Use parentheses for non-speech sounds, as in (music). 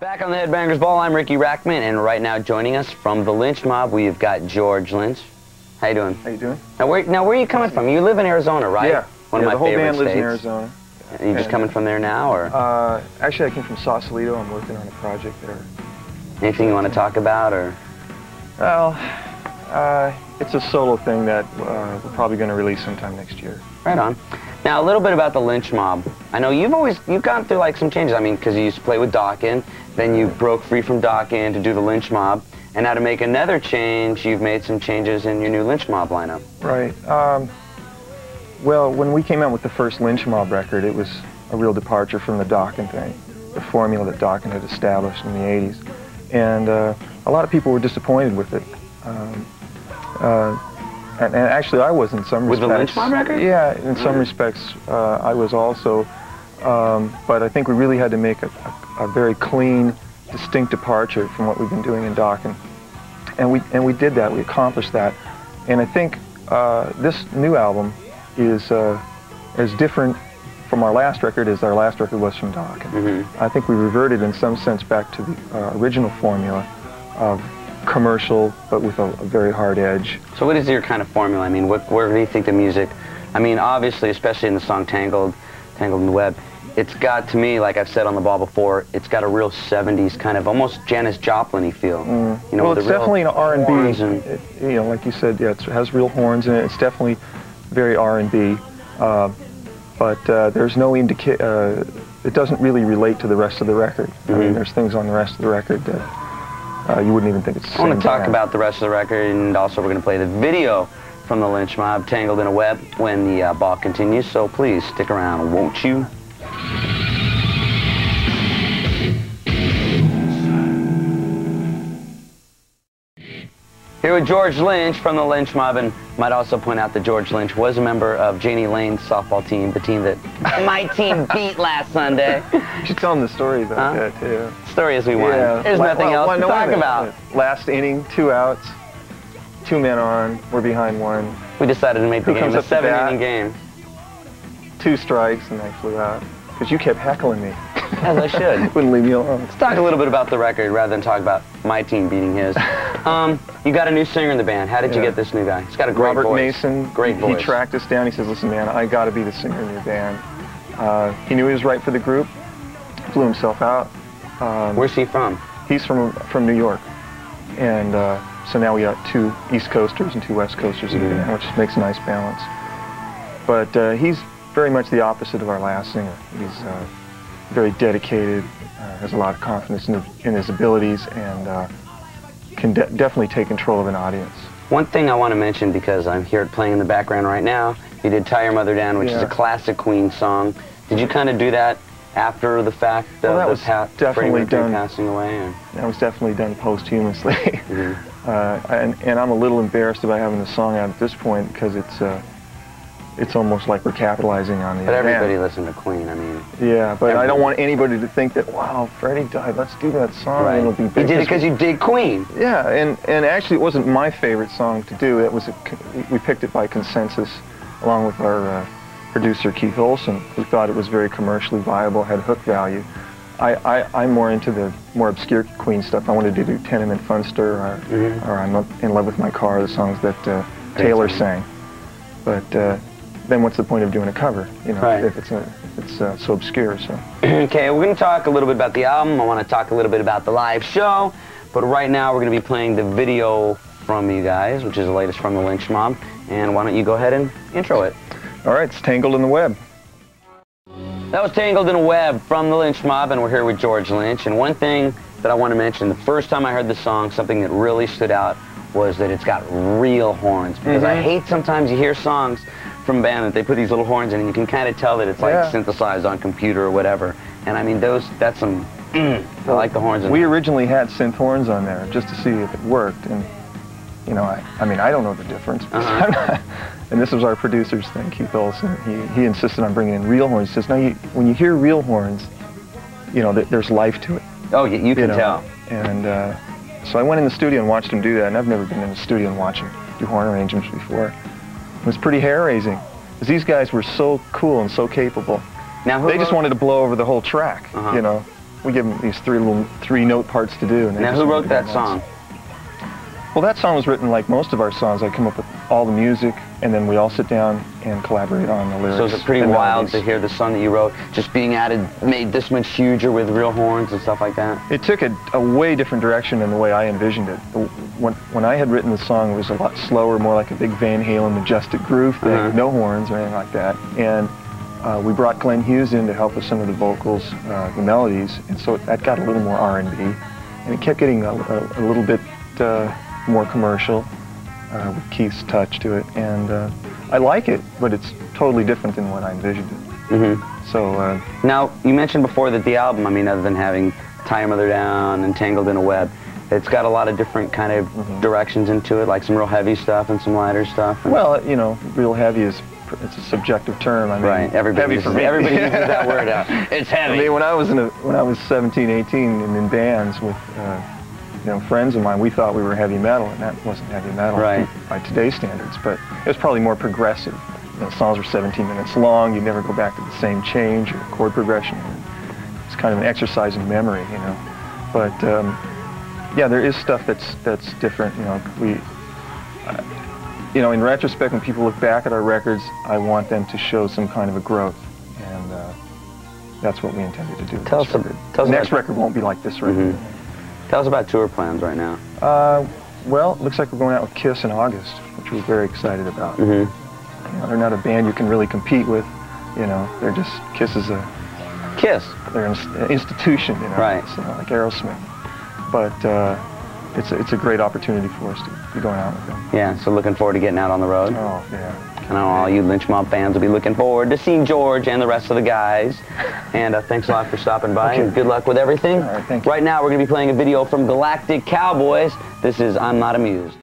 Back on the Headbangers Ball, I'm Riki Rachtman, and right now joining us from the Lynch Mob, we've got George Lynch. How you doing? How you doing? Now, where, now, where are you coming from? You live in Arizona, right? Yeah. One yeah, of my the whole favorite band lives in Arizona. Are you just And, coming from there now, or Uh, actually, I came from Sausalito. I'm working on a project there. anything you want to talk about, or? Well, uh, it's a solo thing that uh, we're probably going to release sometime next year. Right on. Now, a little bit about the Lynch Mob. I know you've always, you've gone through like some changes. I mean, because you used to play with Dokken, then you broke free from Dokken to do the Lynch Mob, and now to make another change, you've made some changes in your new Lynch Mob lineup. Right. Um, well, when we came out with the first Lynch Mob record, it was a real departure from the Dokken thing, the formula that Dokken had established in the 80s. And uh, a lot of people were disappointed with it. Um, uh, and, and actually, I was in some With the respects. Lynch Mob record? Yeah, in some Mm. respects, uh, I was also. Um, but I think we really had to make a, a, a very clean, distinct departure from what we've been doing in Dokken. And we, and we did that, we accomplished that. And I think uh, this new album is uh, as different from our last record as our last record was from Dokken. Mhm. I think we reverted in some sense back to the uh, original formula of commercial, but with a, a very hard edge. So what is your kind of formula? I mean, what, where do you think the music, I mean, obviously, especially in the song Tangled, Tangled in the Web, it's got, to me, like I've said on the ball before, it's got a real 70s kind of, almost Janis Joplin-y feel. You know, Mm. well, it's definitely an R&B. and- It, you know, like you said, yeah, it has real horns in it. It's definitely very R&B. Uh, but uh, there's no indica- uh, it doesn't really relate to the rest of the record. I Mhm. mean, there's things on the rest of the record that uh, you wouldn't even think it's I want to talk about the rest of the record, and also we're going to play the video from the Lynch Mob, Tangled in a Web, when the uh, ball continues. So please stick around, won't you? Here with George Lynch from the Lynch Mob, and might also point out that George Lynch was a member of Jani Lane's softball team, the team that (laughs) my team beat last Sunday. You should tell them the story about Huh? that, too. Story as we want. There's La- nothing well, else well, to no, talk about. Last inning, two outs, two men on, we're behind one, We decided to make the Who game a seven-inning game, two strikes, and I flew out. Because you kept heckling me. as I should. (laughs) Wouldn't leave me alone. Let's talk a little bit about the record rather than talk about my team beating his. (laughs) Um, you got a new singer in the band. How did you get this new guy? He's got a great Robert voice. Mason, Great he, voice. he tracked us down. He says, listen, man, I got to be the singer in your band. Uh, he knew he was right for the group, flew himself out. Um, Where's he from? he's from from New York. And uh, so now we got two East Coasters and two West Coasters the band, which makes a nice balance. But uh, he's very much the opposite of our last singer. He's uh, very dedicated, uh, has a lot of confidence in, in his abilities, and uh, can de- definitely take control of an audience. One thing I want to mention because I'm here playing in the background right now. You did "Tie Your Mother Down," which is a classic Queen song. Did you kind of do that after the fact of Well, that was definitely done. passing away? Or? That was definitely done posthumously. (laughs) Mhm. uh, and, and I'm a little embarrassed about having the song out at this point because it's uh, it's almost like we're capitalizing on the But event. everybody listened to Queen. I mean, Yeah, but I don't want anybody to think that wow, Freddie died. Let's do that song. right? and It'll be You did it because you dig Queen. Yeah, and and actually it wasn't my favorite song to do. It was a, we picked it by consensus, along with our uh, producer Keith Olson, who thought it was very commercially viable, had hook value. I, I, I'm more into the more obscure Queen stuff. I wanted to do Tenement Funster or, Mhm. or I'm in love with my car, the songs that uh, Taylor sang. But uh, then what's the point of doing a cover? You know, Right. if it's a, if it's uh, so obscure. So (clears throat) okay, we're going to talk a little bit about the album. I want to talk a little bit about the live show. But right now, we're going to be playing the video from you guys, which is the latest from the Lynch Mob. And why don't you go ahead and intro it? All right, it's Tangled in the Web. That was Tangled in a Web from the Lynch Mob, and we're here with George Lynch. And one thing that I want to mention, the first time I heard the song, something that really stood out was that it's got real horns. Because I Mhm. hate sometimes you hear songs from band that they put these little horns in, and you can kind of tell that it's like Yeah. synthesized on computer or whatever. And I mean, those, that's some, I like the horns in We originally had synth horns on there just to see if it worked, and you know, I, I mean, I don't know the difference. (laughs) Uh-huh. And this was our producer's thing, Keith Olson. He, he insisted on bringing in real horns. He says, no, you, when you hear real horns, you know, th- there's life to it. Oh, you, you can you know? tell. And uh, so I went in the studio and watched him do that, and I've never been in the studio and watched him do horn arrangements before. It was pretty hair-raising, because these guys were so cool and so capable. Now, who They just wanted to blow over the whole track, Uh-huh. you know. we give them these three little three note parts to do. And Now, who wrote that song? Well, that song was written like most of our songs. I come up with all the music, and then we all sit down and collaborate on the lyrics. So it's pretty wild melodies. to hear the song that you wrote just being added, made this much huger with real horns and stuff like that. It took a, a way different direction than the way I envisioned it. When, when I had written the song, it was a lot slower, more like a big Van Halen majestic groove thing, Uh-huh. no horns or anything like that. And uh, we brought Glenn Hughes in to help with some of the vocals, uh, the melodies, and so that got a little more R&B. And it kept getting a, a, a little bit uh, more commercial uh, with Keith's touch to it. And uh, I like it, but it's totally different than what I envisioned it. hmm So uh, Now, you mentioned before that the album, I mean, other than having Tie Your Mother Down and Tangled in a Web, it's got a lot of different kind of Mhm. directions into it, like some real heavy stuff and some lighter stuff. Well, you know, real heavy is it's a subjective term. I mean, right. Everybody uses, everybody uses that word out. (laughs) It's I heavy. mean, when I was in a, when I was 17, 18, and in bands with uh, you know friends of mine, we thought we were heavy metal, and that wasn't heavy metal Right. by today's standards. But it was probably more progressive. You know, songs were 17 minutes long. You never go back to the same change or chord progression. It's kind of an exercise in memory, you know. But um, yeah, there is stuff that's that's different. You know, we. uh, you know, in retrospect, when people look back at our records, I want them to show some kind of a growth, and uh, that's what we intended to do. Tell us record. tell us Next record won't be like this record. Mhm. Tell us about tour plans right now. Uh, well, looks like we're going out with Kiss in August, which we're very excited about. hmm You know, they're not a band you can really compete with. You know, they're just Kiss is a Kiss. they're an institution. You know, Right. It's, uh, like Aerosmith, but uh, it's a, it's a great opportunity for us to be going out with them. Yeah, so looking forward to getting out on the road. Oh yeah. I know all you Lynch Mob fans will be looking forward to seeing George and the rest of the guys. And uh, thanks a lot for stopping by, Okay. and good luck with everything. All right, thank you. Right now, we're going to be playing a video from Galactic Cowboys. This is I'm Not Amused.